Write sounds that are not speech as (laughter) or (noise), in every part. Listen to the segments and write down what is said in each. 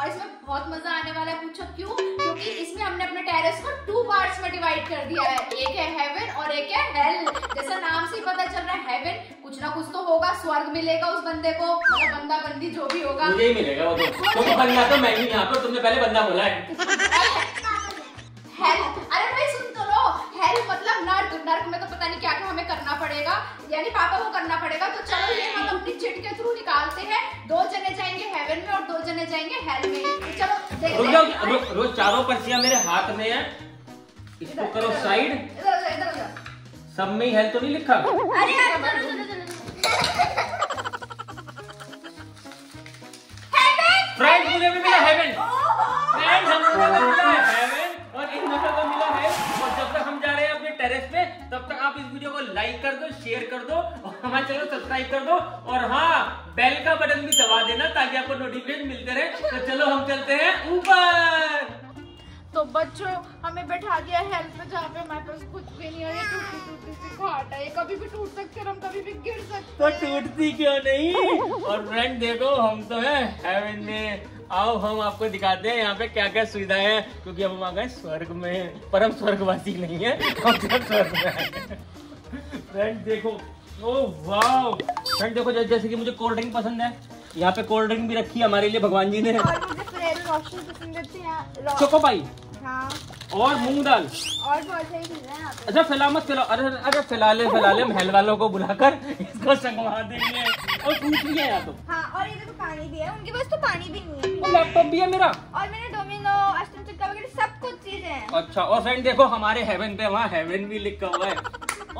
और इसमें बहुत मज़ा आने वाला है पूछो क्यों? क्योंकि इसमें हमने अपने टेरेस को टू पार्ट्स में डिवाइड कर दिया है। एक है हेवन और एक है हेल जैसा नाम से ही पता चल रहा है हेवन कुछ ना कुछ तो होगा स्वर्ग मिलेगा उस बंदे को मतलब बंदा बंदी जो भी होगा। मुझे ही मिलेगा वो तो। क्योंकि बंदा तो मैं ही यहाँ पर तुमने पहले बंदा बोला है। हेल अरे भाई सुन तो लो। हेल मतलब नर्क। नर्क में तो पता नहीं क्या क्या हमें करना पड़ेगा। यानी पापा को करना पड़ेगा। तो चलो ये हम अपनी चिट के निकालते हैं। दो जने जाएँगे हेवन में और दो जने जाएँगे हेल में। तो चलो रुक जाओ चारों पर्चियाँ मेरे हाथ में है। इसको करो साइड इधर इधर सब में हेल्थ तो नहीं लिखा? अरे यार चलो चलो चलो हेवन मुझे भी मिला हेवन ओहो! हम लोगों को मिला है हेवन और इन दोनों को मिला है और जब तक हम जा रहे हैं अपने टेरेस पे तब तक आप इस वीडियो को लाइक कर दो शेयर कर दो और हमारे चैनल सब्सक्राइब कर दो। और हाँ बेल का बटन भी दबा देना ताकि आपको नोटिफिकेशन मिलते रहे। तो चलो हम चलते हैं ऊपर। तो बच्चों हमें बैठा दिया हेल्प पे जहाँ पे हमारे पास कुछ भी नहीं है। ये टूटी टूटी सी खाट है। ये कभी भी टूट सकते हैं हम कभी भी गिर सकते तो टूटती क्यों नहीं? और फ्रेंड देखो हम तो है। हेवन में। आओ हम आपको दिखाते हैं यहाँ पे क्या क्या सुविधाएँ हैं क्योंकि हम आ गए स्वर्ग में। पर हम स्वर्गवासी नहीं है हम तो स्वर्ग में फ्रेंड देखो फ्रेंड देखो जैसे कि मुझे कोल्ड ड्रिंक पसंद है यहाँ पे कोल्ड ड्रिंक भी रखी है हमारे लिए भगवान जी ने। और मुझे पसंद चोको पाई। हाँ। और मूंग दाल। और बहुत सारी चीज़ें हैं यहाँ पे। अच्छा फैला मत फैलाओ। अरे अरे फैला ले फैला ले महल वालों को बुलाकर इसको संगवा देंगे। और पूछ लिया यहाँ तो। हाँ और ये देखो पानी भी है। उनके पास तो पानी भी नहीं है। लैपटॉप भी है मेरा। और मैंने डोमिनो अष्टम चक्का वगैरह सब कुछ चीज़ें हैं। अच्छा और फ्रेंड देखो हमारे हेवन पे वहाँ हेवन भी लिखा हुआ है।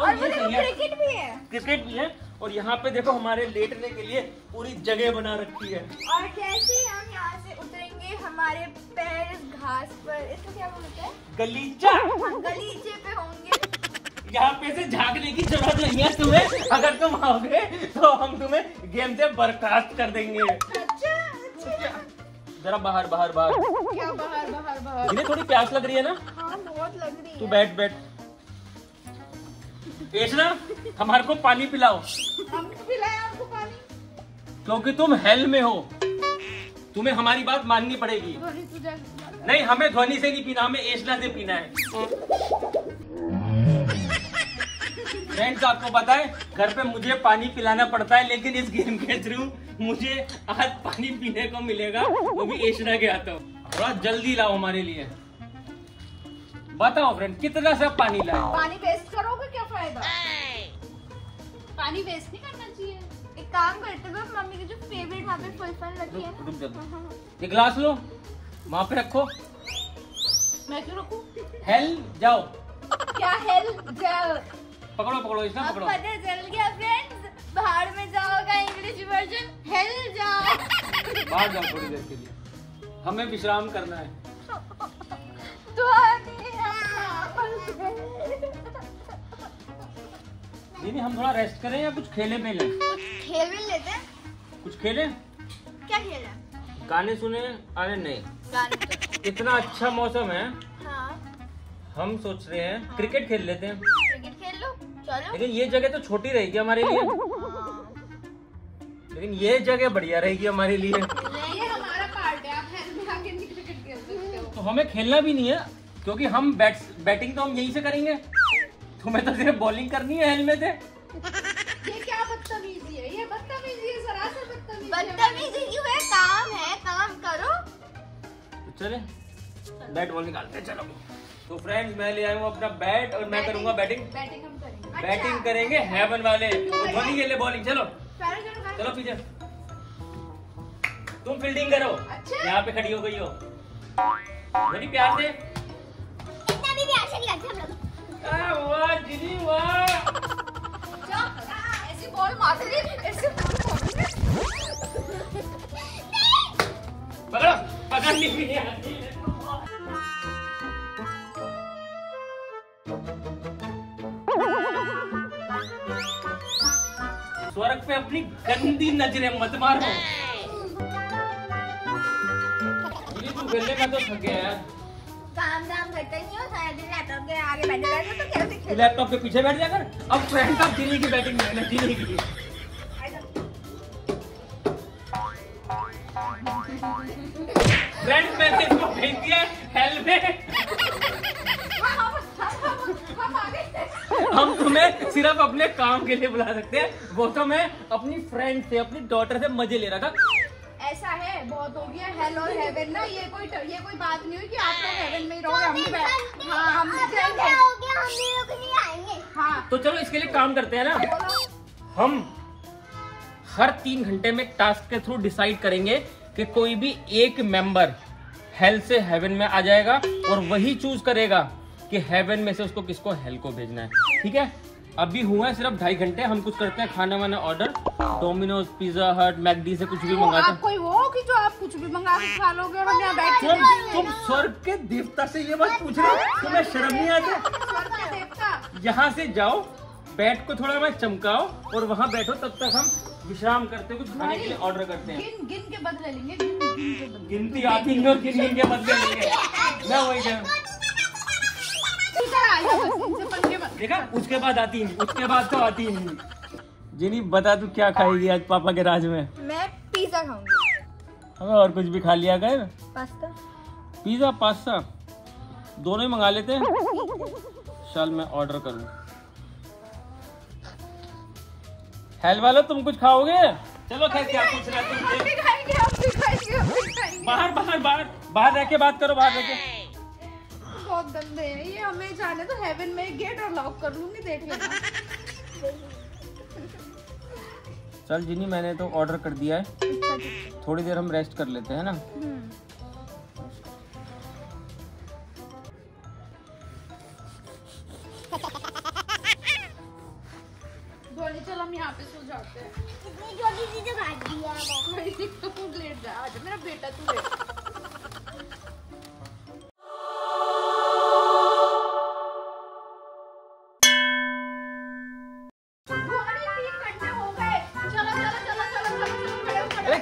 और क्रिकेट भी है। क्रिकेट भी है। और यहाँ पे देखो हमारे लेटने के लिए पूरी जगह बना रखी है। और जैसे हम यहाँ से उतरेंगे हमारे पैर घास पर? इसको क्या बोलते हैं? गलीचा। हम गलीचे पे होंगे। यहाँ पे से झांकने की ज़रूरत नहीं है तुम्हें। अगर तुम आओगे तो हम तुम्हें गेम से बर्खास्त कर देंगे। अच्छा अच्छा। जरा बाहर बाहर बाहर। क्या बाहर बाहर बाहर? थोड़ी प्यास लग रही है ना? हाँ बहुत लग रही तू बैठ बैठ। एशना हमारे को पानी पिलाओ। हम पिलाए आपको पानी। क्योंकि तुम हेल में हो। तुम्हें हमारी बात माननी पड़ेगी। नहीं हमें ध्वनि से नहीं पीना हमें एशना से पीना है। फ्रेंड्स आपको पता है घर पे मुझे पानी पिलाना पड़ता है लेकिन इस गेम के थ्रू मुझे आज पानी पीने को मिलेगा वो भी एशना के हाथों। थोड़ा जल्दी लाओ हमारे लिए। बताओ फ्रेंड कितना सा पानी लाओ पानी वेस्ट करोगे क्या फ़ायदा? पानी वेस्ट नहीं करना चाहिए। एक काम करते हुए मम्मी की जो फेवरेट वहाँ पे फुल फल रखी है रुक रुक जाओ ये गिलास लो वहाँ पे रखो। मैं क्यों रखूँ? हेल जाओ। क्या हेल्प जल पकड़ो पकड़ो इसमें पकड़ो। पता चल गया फ्रेंड्स बाहर में जाओगा इंग्लिश वर्जन हेल जाओ। बाहर जाओ थोड़ी देर के लिए। हमें विश्राम करना है। (laughs) नहीं नहीं हम थोड़ा रेस्ट करें या कुछ खेले पहले? कुछ खेल भी लेते हैं। कुछ खेले? क्या खेले गाने सुने अरे नहीं। गाने तो। इतना अच्छा मौसम है। हाँ। हम सोच रहे हैं हाँ। क्रिकेट खेल लेते हैं। क्रिकेट खेल लो चलो। लेकिन ये जगह तो छोटी रहेगी हमारे लिए। हाँ। लेकिन ये जगह बढ़िया रहेगी हमारे लिए। ये हमारा पार्ट है आप नहीं क्रिकेट खेल सकते हो। तो हमें खेलना भी नहीं है। क्योंकि हम बैट बैटिंग तो हम यहीं से करेंगे। तुम्हें तो सिर्फ़ बॉलिंग करनी है हेल में से। ये क्या बदतमीजी है? ये बदतमीजी है सरासर बदतमीजी बदतमीजी क्यों है? काम है काम करो। तो चले बैट बॉल निकालते हैं चलो। तो फ्रेंड्स मैं ले आया हूँ अपना बैट और मैं करूँगा बैटिंग बैटिंग हम करेंगे। बैटिंग करेंगे हेवन वाले। और धोनी के लिए बॉलिंग चलो। चलो पीछे। तुम फील्डिंग करो। अच्छा। यहाँ पे खड़ी हो गई हो। धोनी प्यार से। इतना भी प्यार से नहीं करते हम लोग आ, वाह जिनी वाह जा, ऐसे बॉल मार रही ऐसे बॉल मार रही पकड़ो पकड़नी भी नहीं आती है। स्वर्ग पे अपनी गंदी नज़रें मत मारो जिनी तू खेलने का तो थक गया यार काम करते नहीं हो लैपटॉप के आगे बैठे रहते तो कैसे लैपटॉप के पीछे बैठ जाकर अब फ्रेंड का बैटिंग की। फ्रेंड्स मैंने इसको भेज दिया हम तुम्हें सिर्फ़ अपने काम के लिए बुला सकते हैं। वो तो मैं अपनी फ्रेंड से, अपनी डॉटर से मज़े ले रहा था। ऐसा है बहुत हो गया हेल और हेवन ना ये कोई ये कोई बात नहीं हुई कि आप लोग हेवन में ही रहोगे हम भी हाँ हम भी जाएँगे हाँ तो चलो इसके लिए काम करते हैं ना। हम हर तीन घंटे में टास्क के थ्रू डिसाइड करेंगे कि कोई भी एक मेंबर हेल से हेवन में आ जाएगा और वही चूज़ करेगा कि हेवन में से उसको किसको हेल को भेजना है। ठीक है? अभी हुआ है सिर्फ़ ढाई घंटे हम कुछ करते हैं खाना वाना order Domino's Pizza Hut McD से कुछ भी तो मंगाते आप हैं। कोई वो कि जो आप कुछ भी मंगा के खा लोगे और हम यहाँ बैठ तुम तुम स्वर्ग के देवता से ये बात पूछ रहे हो? तुम्हें शर्म नहीं आती यहाँ से जाओ बैट को थोड़ा मैं चमकाओ और वहाँ बैठो तब तक हम विश्राम करते कुछ खाने के लिए ऑर्डर करते हैं। गिन गिन के बदले लेंगे गिनती आती नहीं और गिन गिन के बदले लेंगे। मैं वही कह देखा? उसके बाद आती नहीं। उसके बाद तो आती ही नहीं। जिनी बता तू क्या खाएगी आज पापा के राज में? मैं पिज्जा खाऊँगी। हमें और कुछ भी खा लिया गए पास्ता। Pizza pasta? दोनों ही मंगा लेते हैं? चल मैं ऑर्डर करूँ। हेल वालो तुम कुछ खाओगे? चलो खैर क्या पूछ रहे तुम बाहर बाहर बाहर। बाहर रह के बात करो बाहर रह के। बहुत गंदे हैं। ये हमें जाने तो हेवन में गेट और लॉक कर लूँगी देख लेना चल जिनी मैंने तो ऑर्डर कर दिया है। थोड़ी देर हम रेस्ट कर लेते हैं ना?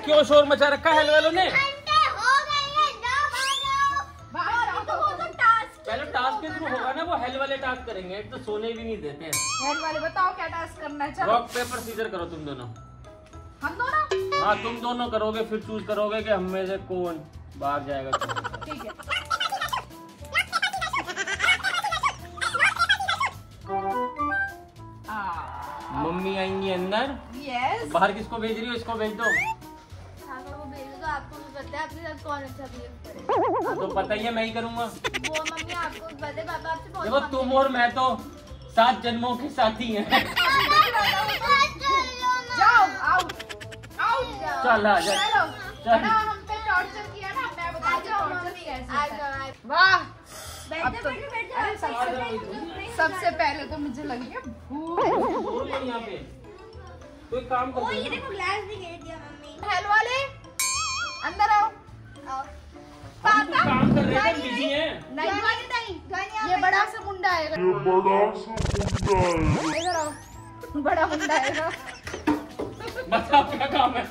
क्यों शोर मचा रखा है हेल वालों ने तो वो तो पहले टास्क के थ्रू होगा ना वो हेल वाले टास्क करेंगे। एक तो सोने भी नहीं देते हैं। हेड वाले बताओ क्या टास्क करना है चलो। रॉक पेपर सीजर करो तुम दोनों। हम दोनों? हाँ तुम दोनों करोगे फिर चूज़ करोगे कि हम में से कौन बाहर जाएगा ठीक है। मम्मी आएँगी अंदर। यस बाहर किसको भेज रही हो इसको भेज दो। है आपके साथ कौन अच्छा बिहेव करे? हाँ, तो पता ही है मैं ही करूँगा। वो मम्मी आपको पता पापा आपसे बहुत देखो तुम और मैं तो सात जन्मों के साथी हैं। जाओ आउट आउट चल आ जा। चलो। चल। हम पे टॉर्चर किया ना मैं बताती टॉर्चर कैसे वाह। तो सबसे पहले तो मुझे लगी है यहाँ पे। कोई काम करो ना। ग्लास भी गिर दिया मम्मी। हेलो वाले। अंदर आओ। कुछ काम कर रहे थे बिज़ी हैं? नहीं नहीं ये बड़ा सा मुंडा आएगा इधर आओ। बड़ा मुंडा आएगा। काम है।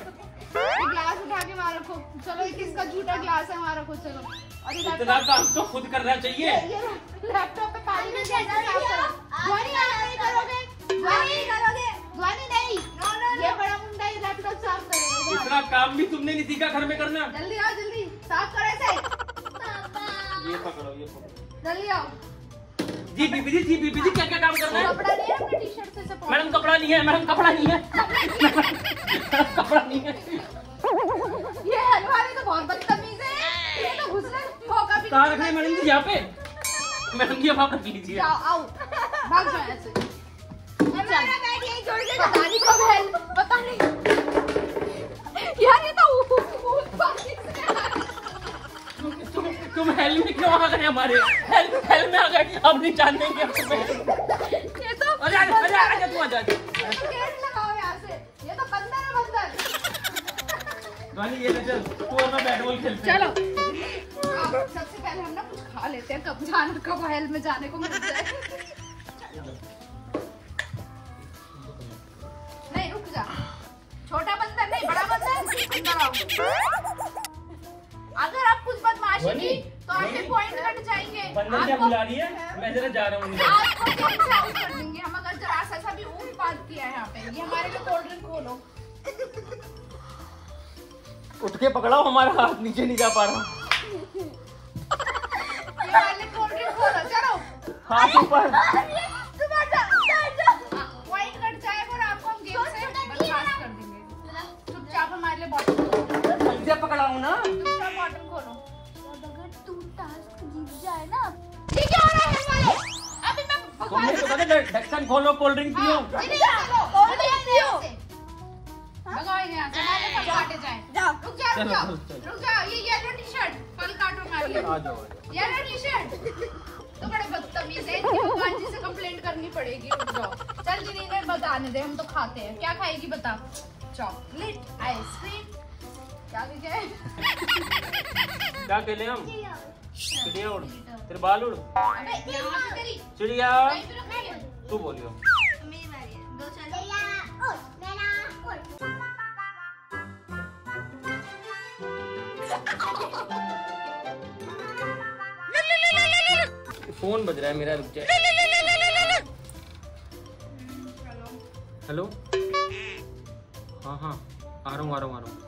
ग्लास उठा के वहाँ रखो। चलो ये किसका झूठा ग्लास है वहाँ रखो चलो। और ये इतना लैपटॉप काम तो खुद करना चाहिए। ये लैपटॉप पे पानी में कैसे साफ़ करो। ध्वनि आप नहीं करोगे। ध्वनि करोगे। ध्वनि नहीं। ये बड़ा मुंडा ये लैपटॉप साफ़ करेगा इतना काम भी तुमने नहीं सीखा घर में करना। जल्दी आओ जल्दी। साफ़ करो ऐसे ये पकड़ो ये पकड़ो। जल्दी आओ। जी बीबी जी जी बीबी जी क्या क्या काम करना है? कपड़ा नहीं है अपने टी शर्ट से से मैडम कपड़ा नहीं है मैडम कपड़ा नहीं है। कपड़ा नहीं है। ये हलवाई तो बहुत बदतमीज है। ये तो घुसने मौका भी कहाँ रखना है मैडम जी यहाँ पे? मैडम जी आप रख लीजिए जाओ आओ। भाग जाओ ऐसे चल। पता नहीं कब है। पता नहीं। यार ये तो? तुम हेल में क्यों आ गए हमारे? हेल हेल में आ गए अब नहीं हम ये तो अरे अरे आजा तू आजा ये तो गेट लगाओ यहाँ से। ये तो बंदर है बंदर। गानी ये ले चल। तू और मैं बैट बॉल खेलते चलो। सबसे पहले हम ना कुछ खा लेते हैं कब जाना कब हेल में जाने को मिल जाए। नहीं रुक जा। छोटा नहीं बड़ा अंदर आओ अगर आप कुछ बदमाशी की तो आपके पॉइंट कट जाएँगे। बंदर क्या बुला रही है? मैं जरा जा रहा हूँ आपको गेम से आउट कर देंगे? हम अगर जरा सा सा भी ऊट पात किया है यहाँ पे। ये हमारे लिए कोल्ड ड्रिंक खोलो। उठ के पकड़ाओ हमारा हाथ नीचे नहीं जा पा रहा। ये वाले कोल्ड ड्रिंक खोलो चलो। हाथ ऊपर। (laughs) ऐसे पकड़ाऊं ना। खोलो। और अगर तू टास्क जीत जाए ना ये क्या है वाले। अभी मैं तुमने तो कहा ढक्कन खोलो कोल्ड ड्रिंक पियो। हाँ, नहीं, चलो, कोल्ड ड्रिंक पियो। भगाओ यहाँ से, हमारे सब काटे जाएँ। जाओ रुक जाओ, रुक जाओ, चलो, चलो। रुक जाओ, ये येलो टी शर्ट कल काटो हमारे लिए आ जाओ येलो टी शर्ट तो बड़े बदतमीज है भगवान जी से कंप्लेंट करनी पड़ेगी रुक जाओ। चल इन्हें बताने दे हम तो खाते हैं। क्या खाएगी बता। चॉकलेट आइसक्रीम क्या क्या है? क्या खेले हम? चिड़िया उड़। तेरे बाल उड़। चिड़िया। तू बोलियो मेरी बारी है। दो चलो मेरा मेरा फ़ोन बज रहा है मेरा रुक जाए हेलो? हाँ हाँ। आ रहा हूँ आ रहा हूँ आ रहा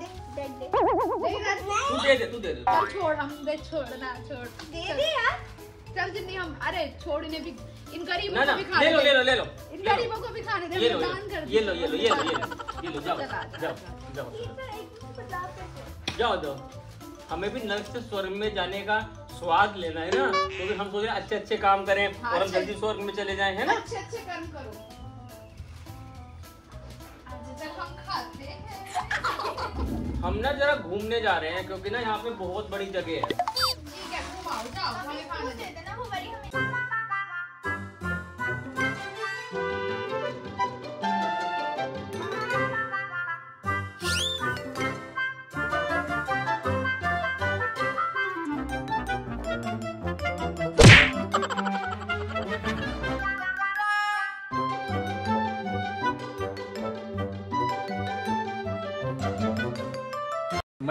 दे दे दे दे। दे तू दे दे तू दे दे चल। छोड़ हम दे छोड़ ना छोड़ दे दे यार चल जिन्नी हम अरे छोड़ इन्हें भी इन गरीबों को भी ले लो ले लो ले लो इन गरीबों को भी खाने दे। दान कर ये लो ये लो ये लो ये लो ये लो जाओ जाओ जाओ तो जाओ जाओ हमें भी नर्क से स्वर्ग में जाने का स्वाद लेना है ना क्योंकि हम सोच रहे अच्छे अच्छे काम करें हाँ, और हम जल्दी स्वर्ग में चले जाएँ है ना अच्छे अच्छे कर्म करो हम ना जरा घूमने जा रहे हैं, क्योंकि ना यहाँ पे बहुत बड़ी जगह है। ठीक है, घुमाओ, जाओ, हमें खाने दे देना वो बड़ी हमें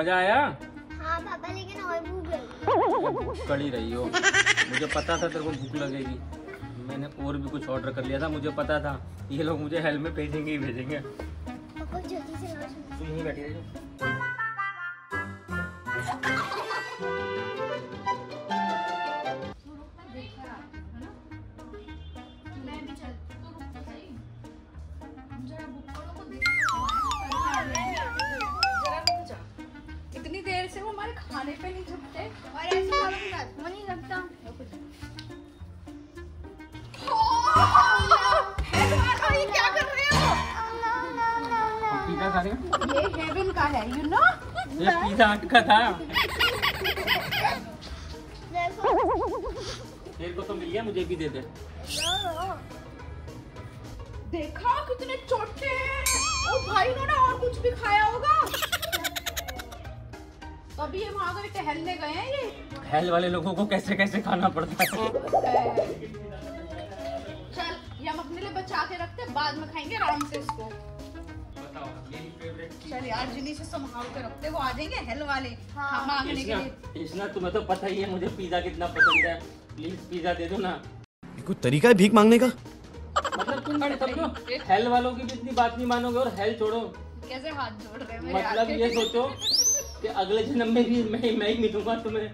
मज़ा आया? हाँ पापा लेकिन और भूख लगी। कड़ी रही हो। मुझे पता था तेरे को भूख लगेगी। मैंने और भी कुछ ऑर्डर कर लिया था मुझे पता था। ये लोग मुझे हेल में भेजेंगे ही भेजेंगे। रहे हो? ये हेवन का है यू नो ये पिज्जा हट का था। तेरे को तो मिल गया मुझे भी दे दे। देखा कितने छोटे हैं। ओ भाई इन्होंने और कुछ भी खाया होगा? तभी ये वहाँ गए टहलने गए हैं ये। हेल वाले लोगों को कैसे कैसे खाना पड़ता है। चल ये हम अपने लिए बचा के रखते हैं, बाद में खाएँगे आराम से इसको। चल यार जिन्हीं से संभाल के रखते वो आ जाएँगे हेल वाले। हाँ। हाँ, मांगने के लिए। कृष्णा तुम्हें तो पता ही है मुझे पिज्जा कितना पसंद है। प्लीज़ पिज्जा दे दो ना। कोई तरीका है भीख मांगने का? मतलब तुम समझो हेल वालों की भी इतनी बात नहीं मानोगे और हेल छोड़ो। कैसे हाथ जोड़ रहे हैं मतलब ये सोचो कि अगले जन्म में भी मैं मैं ही मिलूँगा तुम्हें।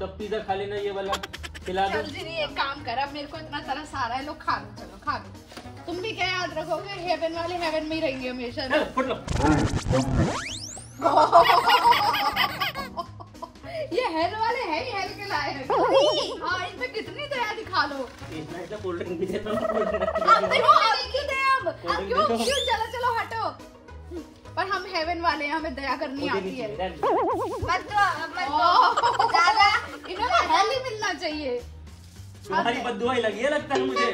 तब पिज्जा खा लेना ये वाला। खिला दो। एक काम कर अब मेरे को इतना तरस आ रहा है लोग खा लो चलो खा लो। तुम भी क्या याद रखोगे? हेवन वाले हेवन में ही रहेंगे हमेशा। (laughs) ये हेल वाले है ही हेल के लाए हैं। हाँ पे कितनी दया दिखा लो। कोल्ड ड्रिंक भी देता हूँ। चलो चलो हटो। पर हम हेवन वाले हैं हमें दया करनी आती है। चाहिए, मत दो मत दो। ज़्यादा। इन्होंने हेल ही में तुम्हारी है। बदुआ ही लगी है लगता है मुझे।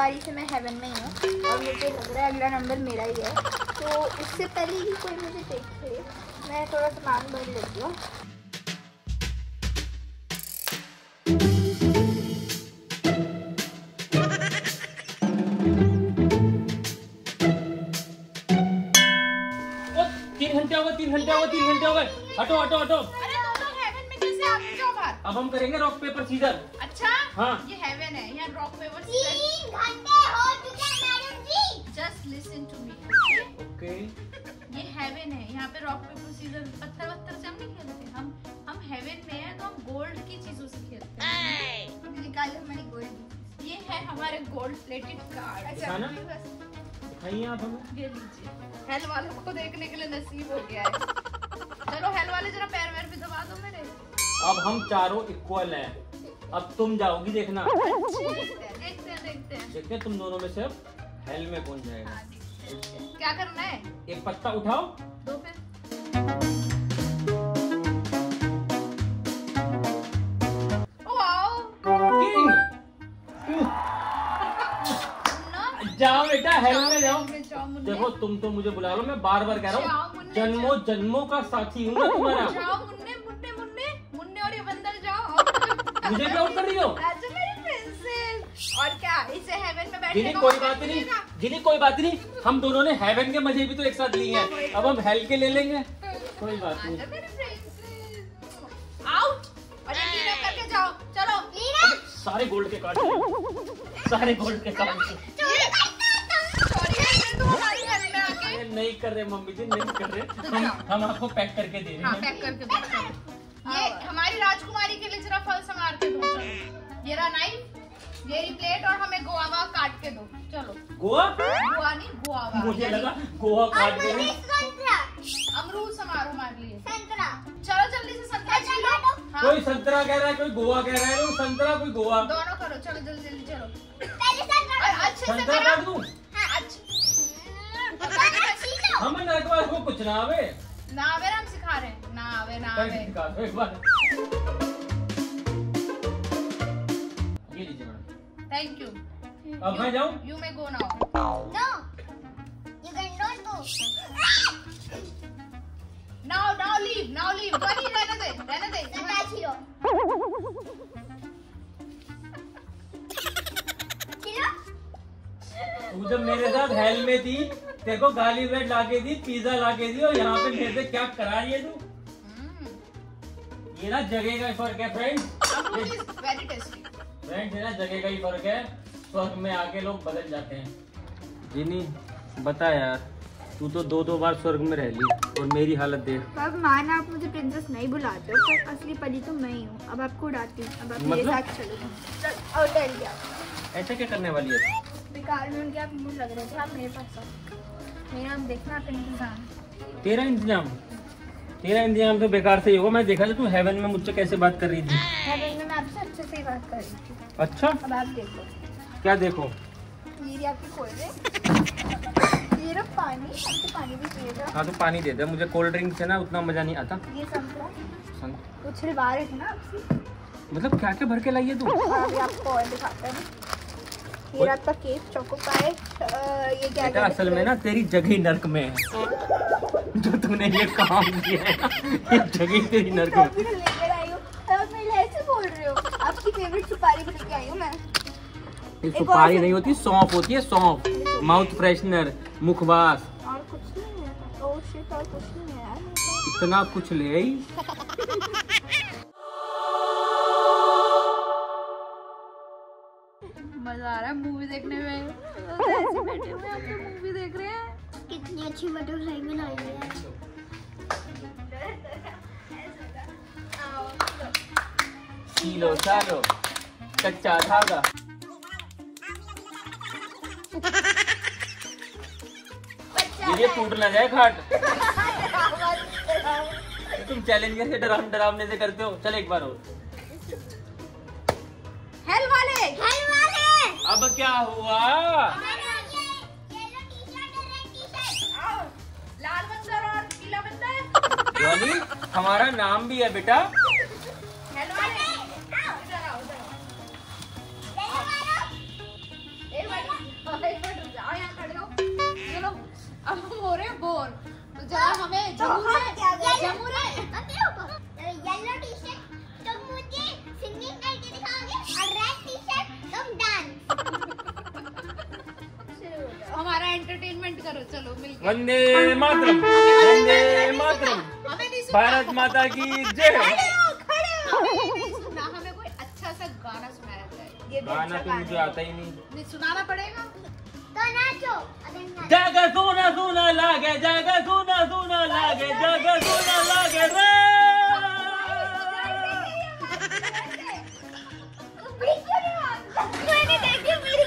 बारी से मैं हेवन में हूँ और मुझे लग रहा है अगला नंबर मेरा ही है। तो इससे पहले कि कोई मुझे देखे मैं थोड़ा सामान भर लेती हूँ। तीन घंटे हो गए तीन घंटे हो गए तीन घंटे हो गए। हटो हटो हटो। अरे तुम लोग हेवन में कैसे आ गए जाओ बाहर अब हम करेंगे रॉक पेपर सीजर अच्छा? हाँ। ये यहाँ पे रॉक पेपर सीजर पत्थर वत्थर से हम नहीं खेलते। हम हम हेवन में है तो हम गोल्ड की चीज़ों से खेलते हैं। निकालो हमारी गोल्ड ये है हमारे गोल्ड प्लेटेड कार्ड। दिखाइए आप हमें। ये लीजिए हेल वाले को देखने के लिए नसीब हो गया है। चलो हेल वाले जरा पैर वैर भी दबा दो मेरे। अब हम चारों इक्वल हैं। अब तुम जाओगी देखना। देखते हैं देखते हैं। देखते हैं तुम दोनों में से अब हेल में कौन जाएगा। हैं। क्या करना है? एक पत्ता उठाओ। दो फिर। (laughs) जाओ बेटा हेल में जाओ देखो तुम तो मुझे बुला लो मैं बार बार कह रहा हूँ। जन्मों जन्मों का साथी हूँ तुम्हारा। जाओ मुन्ने मुन्ने मुन्ने। मुन्ने और ये बंदर जाओ। मुझे भी आउट कर रही हो अच्छा मेरी प्रिंसेस और क्या इसे हेवन में बैठने जिन्हें कोई बात नहीं मिलेगा। कोई बात नहीं हम दोनों ने हेवन के मज़े भी तो एक साथ लिए हैं। अब हम हेल के ले लेंगे। कोई बात नहीं। अच्छा आउट करके जाओ। चलो। सारे गोल्ड के कार्ड सारे गोल्ड के कार्ड ये नहीं कर रहे मम्मी जी नहीं कर रहे। हम हम आपको पैक करके दे हाँ रहे हैं पैक करके। ये हमारी राजकुमारी के लिए जरा फल संभाल के दो। ये रहा नाइफ रही प्लेट और हमें गोवा काट के दो। चलो। गोवा? गोवा नहीं गोवा मुझे लगा गोवा काट दे। रहे अमरूद समारोह हमारे लिए। संतरा। चलो जल्दी से संतरा छीलो हाँ। कोई संतरा कह रहा है कोई गोवा कह रहा है कोई संतरा कोई गोवा। दोनों करो चलो जल्दी जल्दी चलो। पहले संतरा और अच्छे से संतरा काट दूँ? हाँ। अच्छे। छीलो हमें नरकवास को कुछ ना आवे। ना आवे ना हम सिखा रहे हैं। ना आवे ना आवे। दो एक बार। थैंक यू अब मैं जाऊँ? You may go now no you can not go now now leave now leave बनी रहने दे रहने दे छीलो तू जब मेरे साथ हेल में थी तेरे को गाली ब्रेड लाके दी पिज्जा लाके दी और यहाँ पे मेरे से क्या करा रही है तू? हम्म, ये ना जगह का फ़र्क है इज़ वेरी टेस्टी फ्रेंड्स ये ना जगह का ही फ़र्क है स्वर्ग में आके लोग बदल जाते हैं। जिनी बता यार तू तो दो दो बार स्वर्ग में रह ली और मेरी हालत देख। अब मान आप मुझे प्रिंसेस नहीं बुलाते हो पर असली परी तो मैं ही हूँ। अब आपको उड़ाती हूँ अब आप मेरे मतलब? साथ चलो। चल और डर गया। ऐसा क्या करने वाली है? बेकार में उनके आप मुँह लग रहे थे आप मेरे पास मेरा देखना आप इंतज़ाम। तेरा इंतज़ाम? तेरा इंतज़ाम तो बेकार से ही होगा। मैं देखा था तू हेवन में मुझसे कैसे बात कर रही थी। हेवन में मैं आपसे अच्छे से ही बात कर रही थी। अच्छा? अब आप देखो। क्या देखो? ये आपकी कोल्ड ये पानी। पानी भी चाहिए हाँ तो पानी दे दे। मुझे कोल्ड ड्रिंक से ना उतना मज़ा नहीं आता। ये रहे ना मतलब क्या क्या भर के लाई है तू अभी आपको और दिखाता है। ये आपका केक चोको पाए ये क्या बेटा असल में ना तेरी जगह ही नर्क में है। जो तूने ये काम किया है ये जगह ही तेरी नर्क में। तो लेकर आई हूँ। तब आप मेरे लिए ऐसे बोल रहे हो। आपकी फेवरेट सुपारी भी लेके आई हूँ मैं। ये सुपारी नहीं होती सौंफ होती है सौंफ। माउथ फ्रेशनर मुखवास। और कुछ नहीं है। और कुछ नहीं है। इतना कुछ ले आई। धागा ये टूट ना जाए खाट तुम चैलेंज कैसे डराम डरावने से करते हो। चल एक बार हो हेल वाले। हेल वाले। अब क्या हुआ? (laughs) हमारा नाम भी है बेटा हो हैं बोर तो जरा हमें जम्मू में जम्मू में येलो टी शर्ट तुम मुझे सिंगिंग करके दिखाओगे और रेड टी शर्ट तुम डांस हमारा एंटरटेनमेंट करो चलो मिलकर वंदे मातरम वंदे मातरम। भारत माता की जय। हमें कोई अच्छा सा गाना सुनाया जाए। ये गाना अच्छा तो मुझे आता ही नहीं। नहीं सुनाना पड़ेगा? जागा सोना सोना लागे जागा सोना सोना लागे जागा सोना लागे रे मैंने देखी मेरी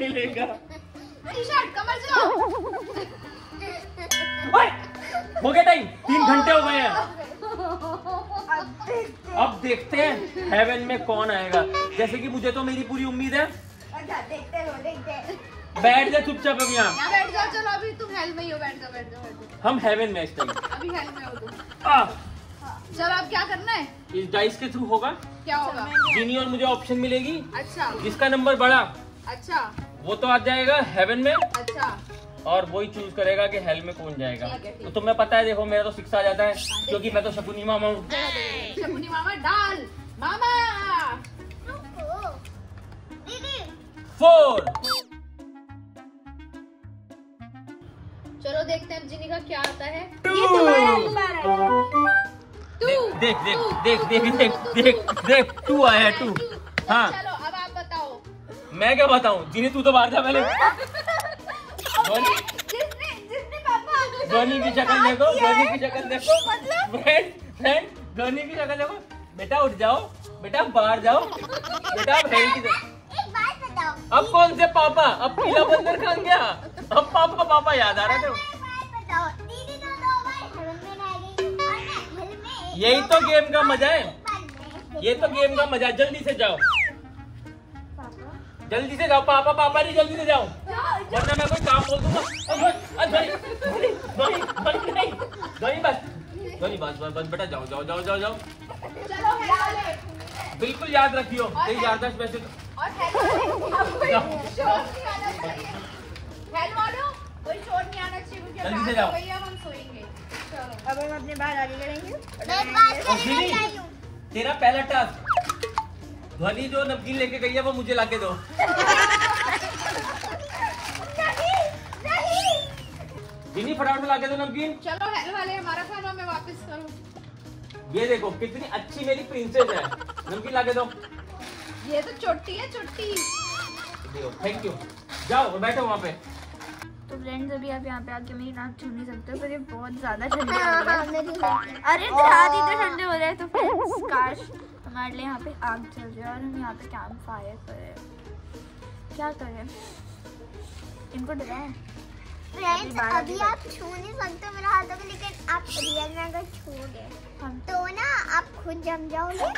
मिलेगा हो गया टाइम। तीन घंटे हो गए हैं। अब देखते हैं। हेवन में कौन आएगा। जैसे कि मुझे तो मेरी पूरी उम्मीद है। अच्छा देखते रहो देखते हैं। बैठ जा चुपचाप अब यहाँ। यहाँ बैठ जाओ चलो अभी तुम हेल में ही हो बैठ जाओ बैठ जाओ हम हेवन में इस टाइम अभी हेल में हो तुम। चलो अब क्या करना है? इस डाइस के थ्रू होगा। क्या होगा? जिनी और मुझे ऑप्शन मिलेगी। अच्छा। जिसका नंबर बड़ा। अच्छा। वो तो आ जाएगा हेवन में। अच्छा। और वही चूज़ करेगा कि हेल में कौन जाएगा। ठीक है, ठीक तो तुम्हें पता है देखो मेरा तो सिक्स आ जाता है क्योंकि मैं तो शकुनी मामा हूँ। शकुनी मामा डाल। मामा। फोर चलो देखते हैं जिनी का क्या आता है। ये तुम्हारा तुम्हारा देख देख देख देख देख देख देख टू आया टू तू। हाँ। मैं क्या बताऊँ? जिनी तू तो बाहर जा पहले। ध्वनि जिसने जिसने पापा ध्वनि की शक्ल देखो ध्वनि की शक्ल देखो? फ्रेंड फ्रेंड ध्वनि की शक्ल देखो। बेटा उठ जाओ। बेटा बाहर जाओ। बेटा की एक अब कौन से पापा? अब पीला बंदर कहाँ गया। अब पापा पापा याद आ रहे थे। तो यही तो गेम का मज़ा है। ये तो गेम का मज़ा जल्दी से जाओ। जल्दी से जाओ पापा पापा नहीं जल्दी से जाओ। वरना मैं कोई काम बोल दूँगा बस बस बस बस बेटा जाओ जाओ जाओ जाओ जाओ। बिल्कुल याद रखियो तेरी याददाश्त वैसे तो। और हेल वाले अब कोई शोर नहीं आना चाहिए। हेल वालों कोई शोर नहीं आना चाहिए क्योंकि अब जल्दी से जाओ। अब हम सोएँगे। चलो अब हम अपने बाल आगे करेंगे। हूँ। तेरा पहला टास्क ध्वनि जो नमकीन लेके गई है वो मुझे लाके दो। नहीं नहीं जिनी फटाफट लाके दो नमकीन। चलो हेल वाले हमारा खाना में वापस करो। ये देखो कितनी अच्छी मेरी प्रिंसेस है। नमकीन लाके दो। ये तो चोटी है देखो थैंक यू जाओ और बैठो वहाँ पे। तो फ्रेंड्स अभी आप यहाँ पे आके मेरी नाक छू नहीं सकते पर ये बहुत ज़्यादा ठंडे हो रहा है। (laughs) अरे रात इतने ठंडे हो रहे हैं तो फ्रेंड्स काश। हमारे लिए यहाँ पे आग जल जाए और हम यहाँ पे कैंप फायर करें क्या करें इनको डराएँ फ्रेंड्स अभी आप छू नहीं सकते मेरा हाथों को लेकिन आप रियल में अगर छूओगे तो ना आप खुद जम जाओगे।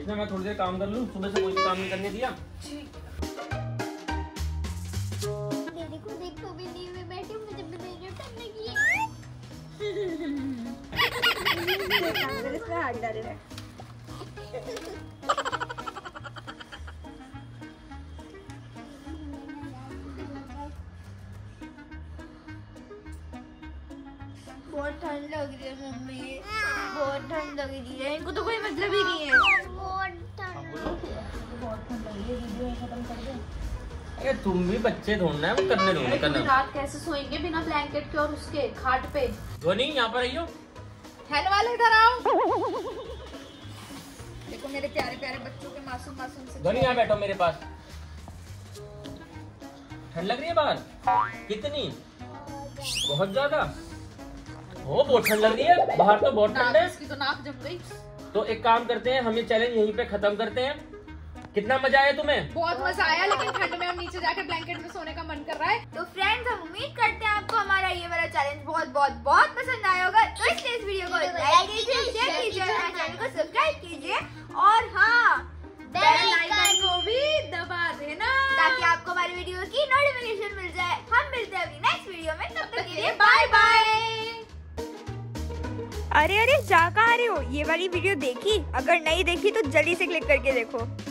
इसमें मैं थोड़ी देर काम कर लूँ। सुबह से कोई काम नहीं करने दिया। दीदी को देखो भी नहीं मैं बैठी हूँ, मुझे भी नहीं ठंड (laughs) इसमें हाथ डाल रहे हैं। बहुत ठंड लग रही है मम्मी। बहुत ठंड लग रही है। इनको तो कोई मतलब ही नहीं है। बहुत ठंड। लग रही है खत्म कर दे। अरे तुम भी बच्चे ढूंढना है वो करने रात कैसे सोएँगे बिना ब्लैंकेट के और उसके खाट पे? ध्वनि यहाँ पर आइयो हेल वाले इधर आओ। प्यारे प्यारे बच्चों के मासूम मासूम से ध्वनि यहाँ बैठो मेरे पास। ठंड लग रही है बाहर? कितनी? बहुत ज़्यादा? ओ बहुत ठंड लग रही है। बाहर तो बहुत ठंड है। इसकी तो नाक जम गई। तो एक काम करते हैं हम ये चैलेंज यहीं पे खत्म करते हैं। कितना मज़ा आया तुम्हें? बहुत मज़ा आया लेकिन ठंड में हम नीचे जाके ब्लैंकेट में सोने का मन कर रहा है। तो फ्रेंड्स हम उम्मीद करते हैं आपको हमारा ये वाला चैलेंज बहुत बहुत बहुत पसंद पसंद आया होगा। तो इसलिए इस वीडियो को लाइक कीजिए शेयर कीजिए और हमारे चैनल को सब्सक्राइब कीजिए। और हाँ बेल आइकन को भी दबा देना। ताकि आपको हमारी वीडियो की नोटिफिकेशन मिल जाए। हम मिलते हैं अभी नेक्स्ट वीडियो में। तब तक के लिए (laughs) बाय बाय अरे अरे जा कहाँ रहे हो? ये वाली वीडियो देखी? अगर नहीं देखी तो जल्दी से क्लिक करके देखो।